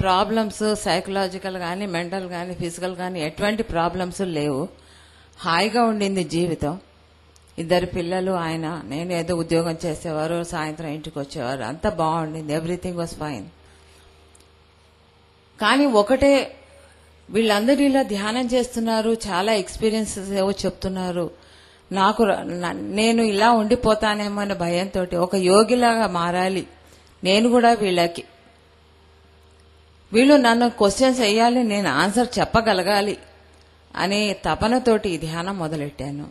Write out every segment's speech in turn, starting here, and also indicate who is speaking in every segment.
Speaker 1: Problems psychological కానీ mental కానీ physical కానీ ఎటువంటి ప్రాబ్లమ్స్ లేవు. హాయిగా ఉండింది జీవితం. ఇద్దరు పిల్లలు ఆయన నేను ఏదో ఉద్యోగం చేసేవారు సాయంత్రం ఇంటికి వచ్చేవారు. అంతా బాగుండింది. ఎవ్రీథింగ్ వాజ్ ఫైన్ కానీ ఒకటే వీళ్ళందరూ ఇలా ధ్యానం చేస్తున్నారు. చాలా ఎక్స్పీరియన్సెస్ ఏవో చెప్తున్నారు. నాకు నేను ఇలా ఉండిపోతానేమో అనే భయంతో ఒక యోగిలాగా మారాలి. నేను కూడా వీళ్ళకి వీళ్ళు నన్ను క్వశ్చన్స్ వేయాలి నేను ఆన్సర్ చెప్పగలగాలి అనే తపనతోటి ధ్యానం మొదలెట్టాను.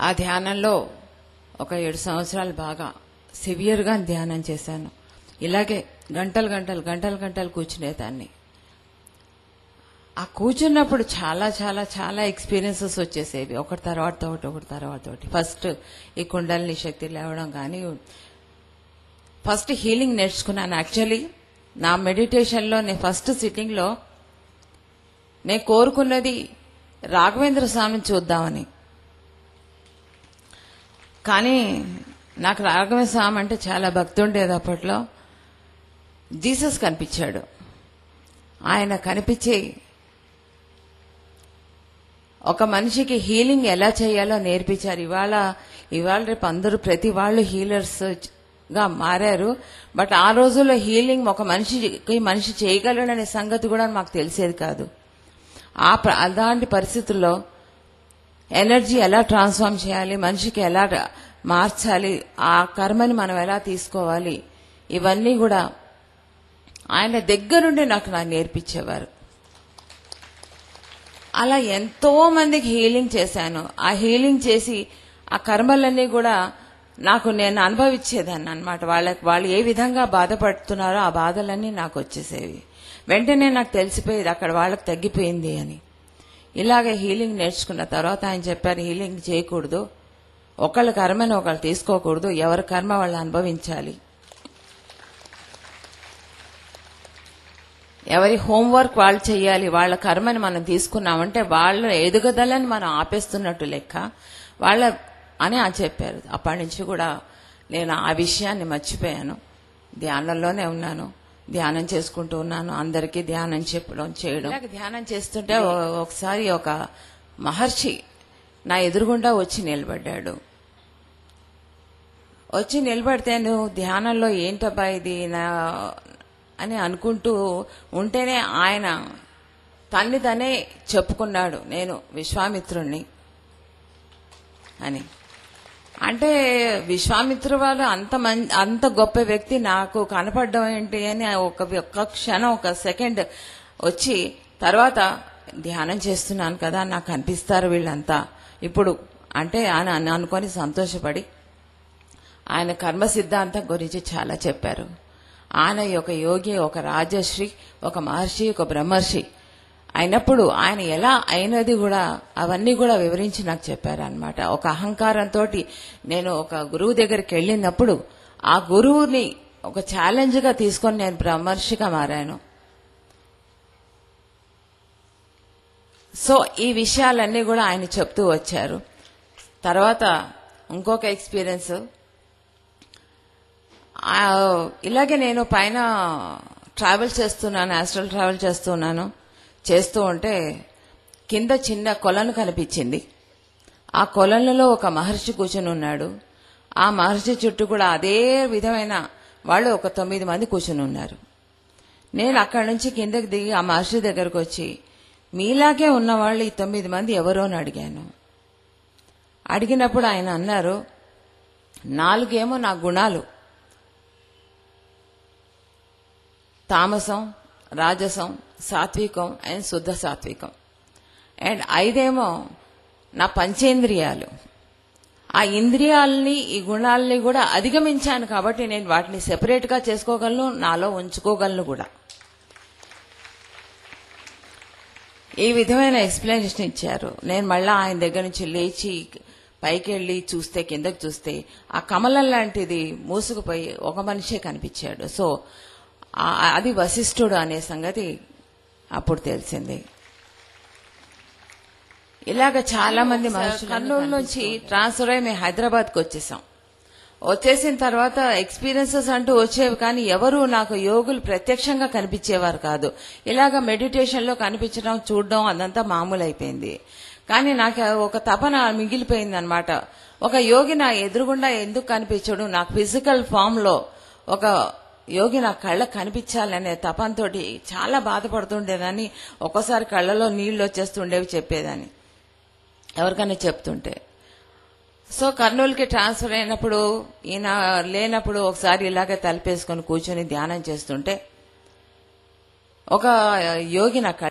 Speaker 1: ఆ ధ్యానంలో ఒక ఏడు సంవత్సరాలు బాగా సివియర్గా ధ్యానం చేశాను. ఇలాగే గంటలు గంటలు గంటలు గంటలు కూర్చునేదాన్ని. ఆ కూర్చున్నప్పుడు చాలా చాలా చాలా ఎక్స్పీరియన్సెస్ వచ్చేసేవి. ఒకటి తర్వాత ఒకటి ఒకటి తర్వాత ఒకటి. ఫస్ట్ ఈ కుండలిని శక్తి లేవడం కానీ ఫస్ట్ హీలింగ్ నేర్చుకున్నాను యాక్చువల్లీ నా మెడిటేషన్లో నేను ఫస్ట్ సిట్టింగ్లో నేను కోరుకున్నది రాఘవేంద్ర స్వామిని చూద్దామని. కానీ నాకు రాఘవేంద్ర స్వామి అంటే చాలా భక్తి ఉండేది అప్పట్లో. జీసస్ కనిపించాడు. ఆయన కనిపించి ఒక మనిషికి హీలింగ్ ఎలా చేయాలో నేర్పించారు. ఇవాళ ఇవాళ రేపు అందరూ ప్రతి వాళ్ళు హీలర్స్ గా మారారు. బట్ ఆ రోజుల్లో హీలింగ్ ఒక మనిషికి మనిషి చేయగలడనే సంగతి కూడా మాకు తెలిసేది కాదు. ఆ ప్ర- అలాంటి పరిస్థితుల్లో ఎనర్జీ ఎలా ట్రాన్స్ఫార్మ్ చేయాలి మనిషికి ఎలా మార్చాలి ఆ కర్మని మనం ఎలా తీసుకోవాలి ఇవన్నీ కూడా ఆయన దగ్గరుండి నాకు నాకు నేర్పించేవారు. అలా ఎంతో మందికి హీలింగ్ చేశాను. ఆ హీలింగ్ చేసి ఆ కర్మలన్నీ కూడా నాకు నేను అనుభవించేదాన్ని అనమాట వాళ్ళకి వాళ్ళు ఏ విధంగా బాధపడుతున్నారో ఆ బాధలన్నీ నాకు వచ్చేసేవి. వెంటనే నాకు తెలిసిపోయేది అక్కడ వాళ్ళకి తగ్గిపోయింది అని. ఇలాగే హీలింగ్ నేర్చుకున్న తర్వాత ఆయన చెప్పారు హీలింగ్ చేయకూడదు. ఒకళ్ళ కర్మని ఒకళ్ళు తీసుకోకూడదు. ఎవరి కర్మ వాళ్ళు అనుభవించాలి. ఎవరి హోంవర్క్ వాళ్ళు చేయాలి వాళ్ళ కర్మని మనం తీసుకున్నామంటే వాళ్ళ ఎదుగుదలని మనం ఆపేస్తున్నట్టు లెక్క వాళ్ళ అని ఆ చెప్పారు. అప్పటి నుంచి కూడా నేను ఆ విషయాన్ని మర్చిపోయాను. ధ్యానంలోనే ఉన్నాను. ధ్యానం చేసుకుంటూ ఉన్నాను. అందరికీ ధ్యానం చెప్పడం చేయడం. ధ్యానం చేస్తుంటే ఒకసారి ఒక మహర్షి నా ఎదురుగుండా వచ్చి నిలబడ్డాడు. వచ్చి నిలబడితే నువ్వు ధ్యానంలో ఏంటబ్బా ఇది? నా అని అనుకుంటూ ఉంటేనే ఆయన తన్ని తనే చెప్పుకున్నాడు. నేను విశ్వామిత్రుణ్ణి అని. అంటే విశ్వామిత్రు వాళ్ళు అంత మం అంత గొప్ప వ్యక్తి నాకు కనపడడం ఏంటి అని ఒక ఒక్క క్షణం ఒక సెకండ్ వచ్చి తర్వాత ధ్యానం చేస్తున్నాను కదా నాకు అనిపిస్తారు వీళ్ళంతా. ఇప్పుడు అంటే ఆయన అనుకొని సంతోషపడి ఆయన కర్మ సిద్ధాంతం గురించి చాలా చెప్పారు. ఆయన ఒక యోగి ఒక రాజశ్రీ ఒక మహర్షి ఒక బ్రహ్మర్షి అయినప్పుడు ఆయన ఎలా అయినది కూడా అవన్నీ కూడా వివరించి నాకు చెప్పారనమాట ఒక అహంకారంతో నేను ఒక గురువు దగ్గరికి వెళ్ళినప్పుడు ఆ గురువుని ఒక ఛాలెంజ్గా తీసుకొని నేను బ్రహ్మర్షిగా మారాను. సో ఈ విషయాలన్నీ కూడా ఆయన చెప్తూ వచ్చారు. తర్వాత ఇంకొక ఎక్స్పీరియన్స్. ఇలాగే నేను పైన ట్రావెల్ చేస్తున్నాను ఆస్ట్రల్ ట్రావెల్ చేస్తున్నాను. చేస్తూ ఉంటే కింద చిన్న కొలను కనిపించింది. ఆ కొలనులో ఒక మహర్షి కూర్చుని ఉన్నాడు. ఆ మహర్షి చుట్టూ కూడా అదే విధమైన వాళ్ళు ఒక తొమ్మిది మంది కూర్చుని ఉన్నారు. నేను అక్కడి నుంచి కిందకి దిగి ఆ మహర్షి దగ్గరకు వచ్చి మీలాగే ఉన్న వాళ్ళు ఈ తొమ్మిది మంది ఎవరో? అని అడిగాను. అడిగినప్పుడు ఆయన అన్నారు నాలుగేమో నా గుణాలు. తామసం రాజసం సాత్వికం అండ్ శుద్ధ సాత్వికం. అండ్ ఐదేమో నా పంచేంద్రియాలు. ఆ ఇంద్రియాలని ఈ గుణాలని కూడా అధిగమించాను కాబట్టి నేను వాటిని సెపరేట్గా చేసుకోగలను నాలో ఉంచుకోగలను కూడా. ఈ విధమైన ఎక్స్ప్లెనేషన్ ఇచ్చారు. నేను మళ్ళా ఆయన దగ్గర నుంచి లేచి పైకి వెళ్ళి చూస్తే కిందకి చూస్తే ఆ కమలం లాంటిది మూసుకుపోయి ఒక మనిషే కనిపించాడు. సో అది వశిష్ఠుడు అనే సంగతి అప్పుడు తెలిసింది. ఇలాగ చాలా మంది మనుషులు కర్నూలు నుంచి ట్రాన్స్ఫర్ అయి మేము హైదరాబాద్కి వచ్చేసాం. వచ్చేసిన తర్వాత ఎక్స్పీరియన్సెస్ అంటూ వచ్చేవి కానీ ఎవరు నాకు యోగులు ప్రత్యక్షంగా కనిపించేవారు కాదు. ఇలాగ మెడిటేషన్లో కనిపించడం చూడడం అదంతా మామూలు అయిపోయింది కానీ నాకు ఒక తపన మిగిలిపోయింది అనమాట ఒక యోగి నా ఎదురుగుండా ఎందుకు కనిపించడు? నాకు ఫిజికల్ ఫామ్లో ఒక యోగి నా కళ్ళ కనిపించాలనే తపంతోటి చాలా బాధపడుతుండేదాన్ని. ఒక్కోసారి కళ్ళలో నీళ్ళు వచ్చేస్తుండేవి చెప్పేదాన్ని. ఎవరికైనా చెప్తుంటే. సో కర్నూలుకి ట్రాన్స్ఫర్ అయినప్పుడు ఈయన లేనప్పుడు ఒకసారి ఇలాగే తలపేసుకొని కూర్చొని ధ్యానం చేస్తుంటే ఒక యోగి నా కళ్ళ